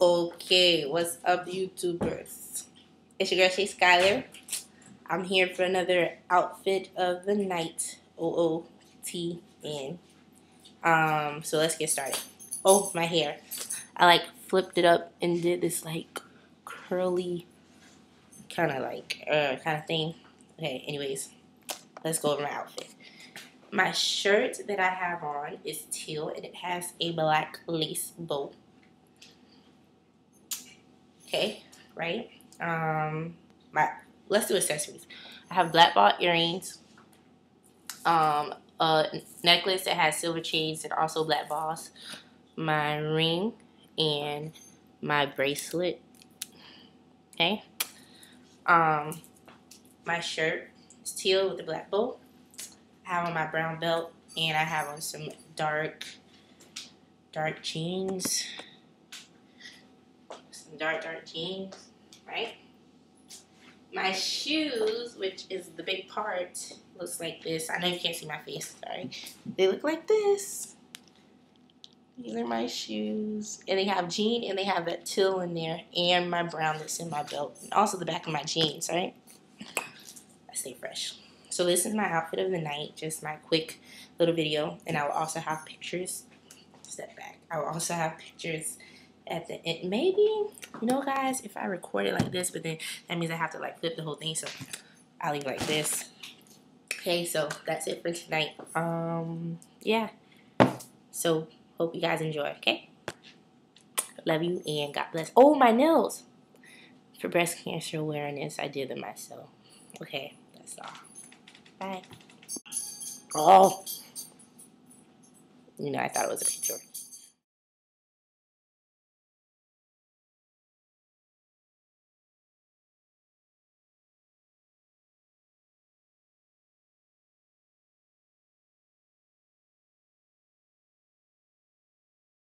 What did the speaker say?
Okay, what's up, YouTubers? It's your girl Shay Skyler. I'm here for another outfit of the night. O O T N. Um, so let's get started. Oh, my hair. I like flipped it up and did this like curly kind of like uh kind of thing. Okay, anyways, let's go over my outfit. My shirt that I have on is teal and it has a black lace bow Okay, right? Um, my let's do accessories. I have black ball earrings, um, a necklace that has silver chains and also black balls, my ring, and my bracelet. Okay. Um, my shirt is teal with a black bow. I have on my brown belt, and I have on some dark, dark jeans dark, dark jeans, right? My shoes, which is the big part, looks like this. I know you can't see my face, sorry. They look like this. These are my shoes. And they have jean and they have that teal in there and my brown that's in my belt. And also the back of my jeans, right? I stay fresh. So this is my outfit of the night, just my quick little video. And I will also have pictures. Step back. I will also have pictures at the end. Maybe, you know, guys, if I record it like this, but then that means I have to like flip the whole thing. So I'll leave like this. Okay, so that's it for tonight. Um, yeah. So hope you guys enjoy. Okay. Love you and God bless. Oh, my nails. For breast cancer awareness, I did them myself. Okay, that's all. Bye. Oh. You know, I thought it was a picture.